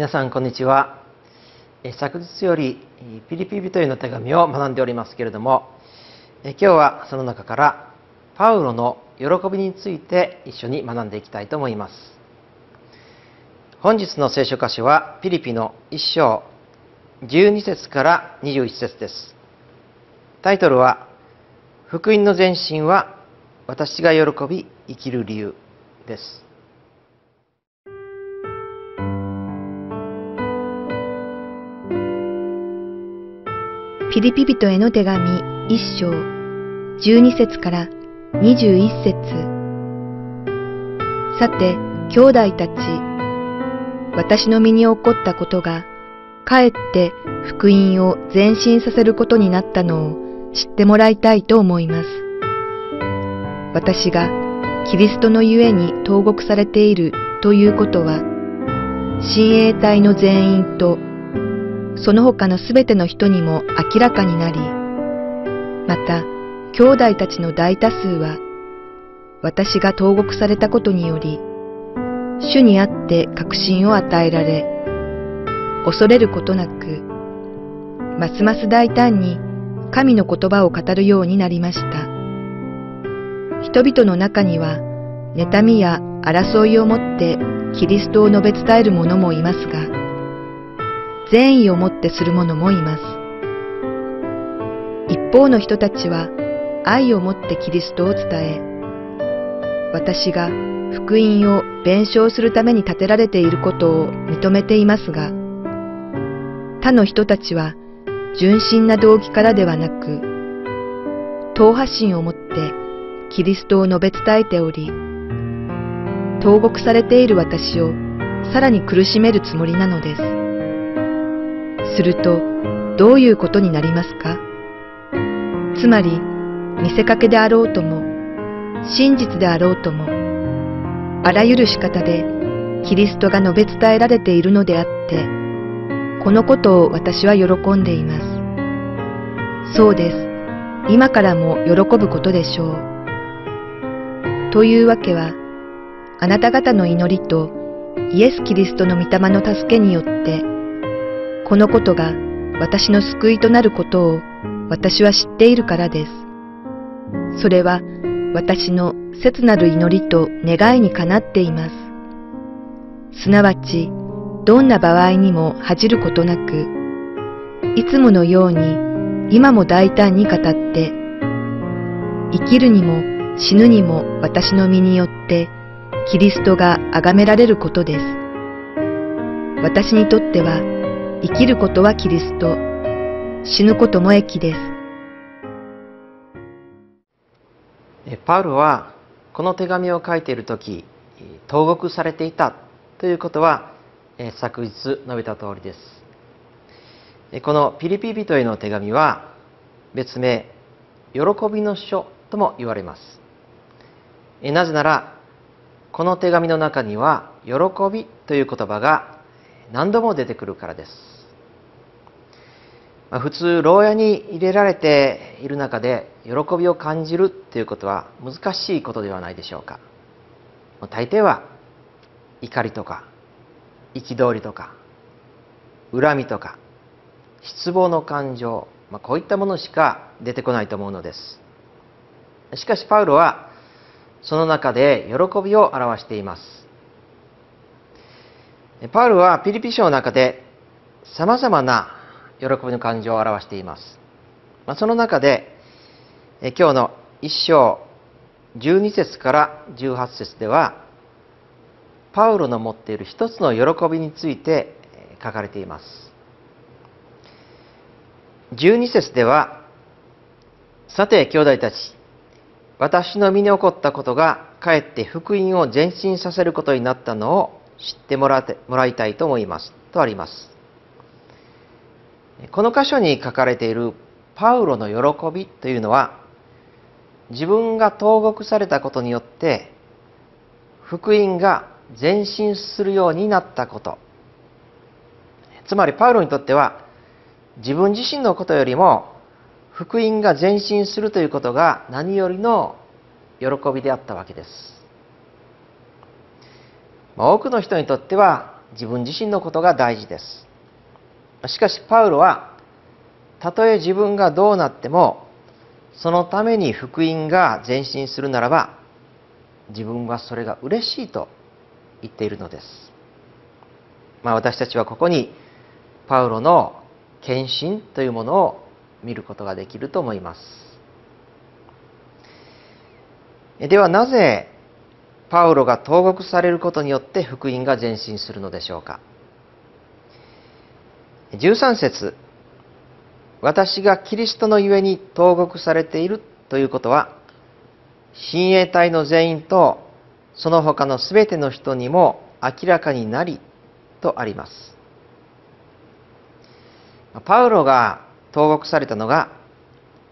皆さんこんにちは。昨日よりピリピ人への手紙を学んでおりますけれども今日はその中からパウロの喜びについて一緒に学んでいきたいと思います。本日の聖書箇所はピリピの1章12節から21節です。タイトルは福音の前進は私が喜び生きる理由です。ピリピ人への手紙一章12節から21節さて、兄弟たち、私の身に起こったことが、かえって福音を前進させることになったのを知ってもらいたいと思います。私がキリストのゆえに投獄されているということは、親衛隊の全員とその他のすべての人にも明らかになり、また、兄弟たちの大多数は、私が投獄されたことにより、主にあって確信を与えられ、恐れることなく、ますます大胆に神の言葉を語るようになりました。人々の中には、妬みや争いをもってキリストを述べ伝える者もいますが、善意をもってする者もいます。一方の人たちは愛をもってキリストを伝え、私が福音を弁償するために立てられていることを認めていますが、他の人たちは純真な動機からではなく、党派心をもってキリストを述べ伝えており、投獄されている私をさらに苦しめるつもりなのです。すると、どういうことになりますか？つまり、見せかけであろうとも、真実であろうとも、あらゆる仕方でキリストが述べ伝えられているのであって、このことを私は喜んでいます。そうです。今からも喜ぶことでしょう。というわけは、あなた方の祈りとイエス・キリストの御霊の助けによって、このことが私の救いとなることを私は知っているからです。それは私の切なる祈りと願いにかなっています。すなわち、どんな場合にも恥じることなく、いつものように今も大胆に語って、生きるにも死ぬにも私の身によってキリストが崇められることです。私にとっては生きることはキリスト、死ぬことも益です。パウロはこの手紙を書いている時投獄されていたということは昨日述べた通りですこのピリピ人への手紙は別名喜びの書とも言われますなぜならこの手紙の中には喜びという言葉が何度も出てくるからです。まあ、普通、牢屋に入れられている中で喜びを感じるということは難しいことではないでしょうか。大抵は怒りとか憤りとか恨みとか失望の感情、まあ、こういったものしか出てこないと思うのです。しかしパウロはその中で喜びを表しています。パウルはピリピ書の中で様々な喜びの感情を表しています。まあ、その中で、え今日の一章12節から18節では、パウロの持っている一つの喜びについて書かれています。12節では、さて兄弟たち、私の身に起こったことがかえって福音を前進させることになったのを知ってもらってもらいたいと思いますとありますこの箇所に書かれているパウロの喜びというのは自分が投獄されたことによって福音が前進するようになったこと。つまりパウロにとっては自分自身のことよりも福音が前進するということが何よりの喜びであったわけです。多くの人にとっては自分自身のことが大事です。しかしパウロはたとえ自分がどうなってもそのために福音が前進するならば自分はそれが嬉しいと言っているのです、まあ、私たちはここにパウロの献身というものを見ることができると思います。ではなぜパウロが投獄されることによって福音が前進するのでしょうか？13節。私がキリストのゆえに投獄されているということは親衛隊の全員とその他のすべての人にも明らかになりとあります。パウロが投獄されたのが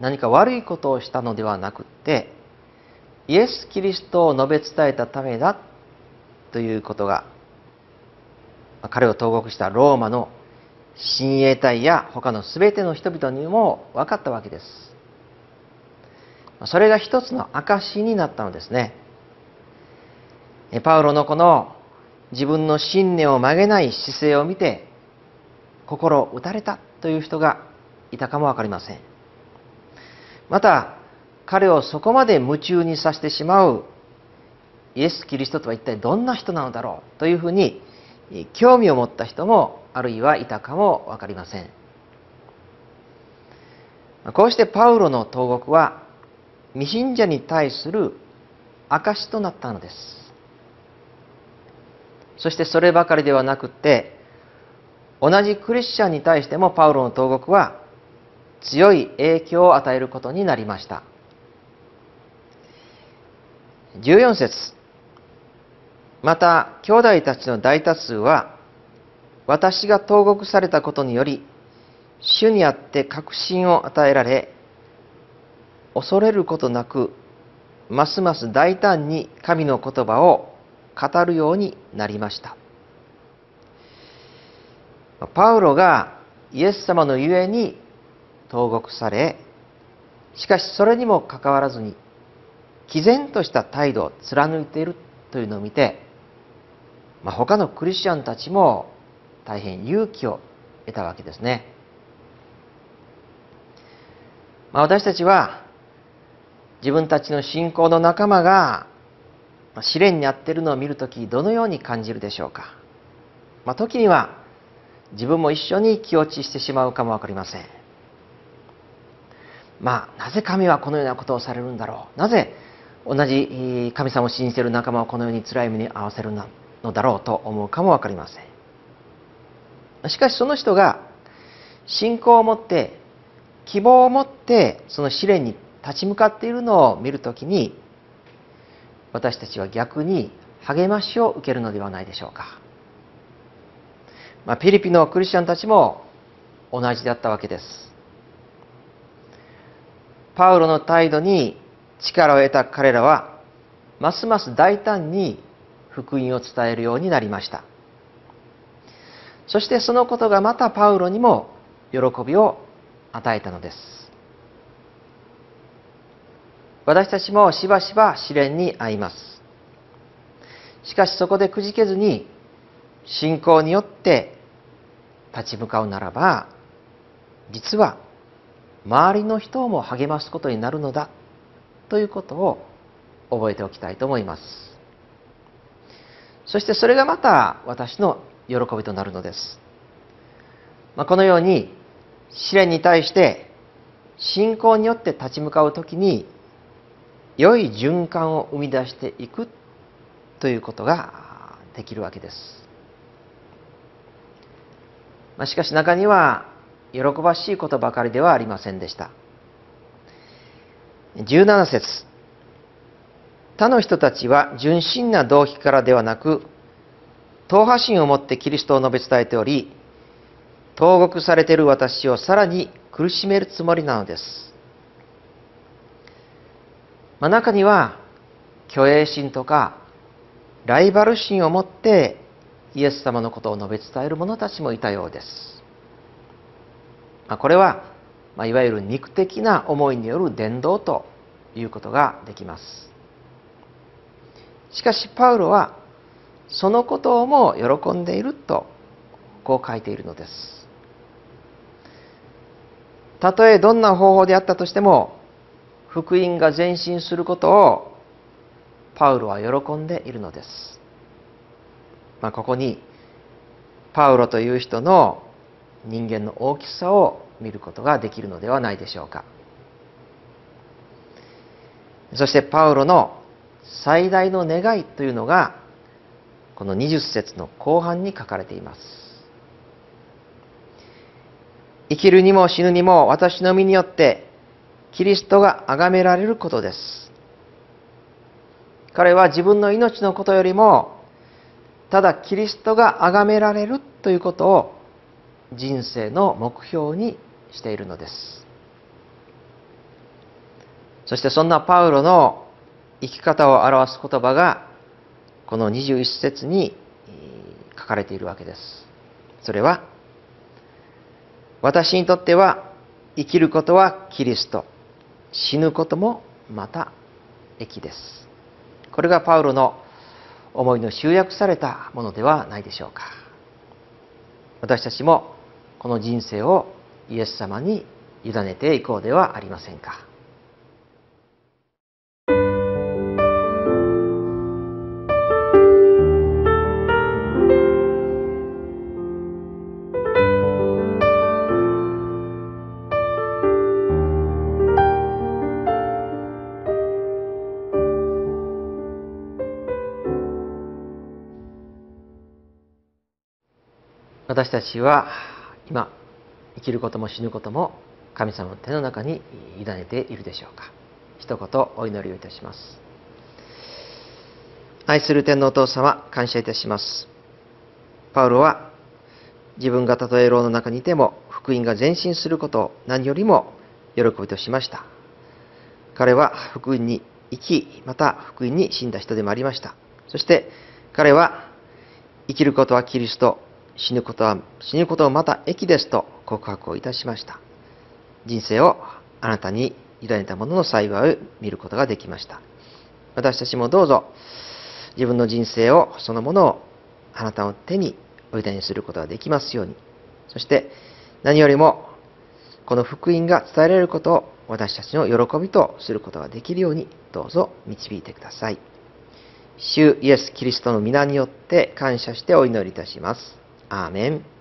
何か悪いことをしたのではなくってイエス・キリストを述べ伝えたためだということが彼を投獄したローマの親衛隊や他の全ての人々にも分かったわけです。それが一つの証になったのですね。パウロのこの自分の信念を曲げない姿勢を見て心打たれたという人がいたかも分かりません。また彼をそこまで夢中にさせてしまうイエス・キリストとは一体どんな人なのだろうというふうに興味を持った人もあるいはいたかも分かりません。こうしてパウロの投獄は未信者に対する証となったのです。そしてそればかりではなくて同じクリスチャンに対してもパウロの投獄は強い影響を与えることになりました。14節。また兄弟たちの大多数は私が投獄されたことにより主にあって確信を与えられ恐れることなくますます大胆に神の言葉を語るようになりました。パウロがイエス様のゆえに投獄されしかしそれにもかかわらずに毅然とした態度を貫いているというのを見て、まあ、他のクリスチャンたちも大変勇気を得たわけですね。まあ、私たちは自分たちの信仰の仲間が試練に遭っているのを見るときどのように感じるでしょうか、まあ、時には自分も一緒に気落ちしてしまうかも分かりません。まあなぜ神はこのようなことをされるんだろう。なぜ同じ神様を信じている仲間をこのように辛い目に遭わせるのだろうと思うかも分かりません。しかしその人が信仰を持って希望を持ってその試練に立ち向かっているのを見るときに私たちは逆に励ましを受けるのではないでしょうか、まあ、ピリピンのクリスチャンたちも同じだったわけです。パウロの態度に力を得た彼らはますます大胆に福音を伝えるようになりました。そしてそのことがまたパウロにも喜びを与えたのです。私たちもしばしば試練に遭います。しかしそこでくじけずに信仰によって立ち向かうならば実は周りの人をも励ますことになるのだということを覚えておきたいと思います。そしてそれがまた私の喜びとなるのです、まあ、このように試練に対して信仰によって立ち向かう時に良い循環を生み出していくということができるわけです、まあ、しかし中には喜ばしいことばかりではありませんでした。17節。他の人たちは純真な動機からではなく、党派心を持ってキリストを述べ伝えており、投獄されている私をさらに苦しめるつもりなのです。まあ、中には、虚栄心とか、ライバル心を持ってイエス様のことを述べ伝える者たちもいたようです。まあ、これはまあ、いわゆる肉的な思いによる伝道ということができますしかしパウロはそのことをも喜んでいるとこう書いているのです。たとえどんな方法であったとしても福音が前進することをパウロは喜んでいるのです、まあ、ここにパウロという人の人間の大きさを見ることができるのではないでしょうか。そしてパウロの最大の願いというのがこの20節の後半に書かれています。生きるにも死ぬにも私の身によってキリストが崇められることです。彼は自分の命のことよりもただキリストが崇められるということを人生の目標にしているのです。そしてそんなパウロの生き方を表す言葉がこの21節に書かれているわけです。それは私にとっては生きることはキリスト。死ぬこともまた益です。これがパウロの思いの集約されたものではないでしょうか。私たちもこの人生をイエス様に委ねていこうではありませんか。私たちは今生きることも死ぬことも神様の手の中に委ねているでしょうか。一言お祈りをいたします。愛する天皇お父様感謝いたします。パウロは自分がたとえ牢の中にいても福音が前進することを何よりも喜びとしました。彼は福音に生きまた福音に死んだ人でもありました。そして彼は生きることはキリスト死ぬことは死ぬことはまた益ですと告白をいたしました。人生をあなたに委ねた者の幸いを見ることができました。私たちもどうぞ自分の人生をそのものをあなたの手にお委ねすることができますように。そして何よりもこの福音が伝えられることを私たちの喜びとすることができるようにどうぞ導いてください。主イエス・キリストの皆によって感謝してお祈りいたします。アーメン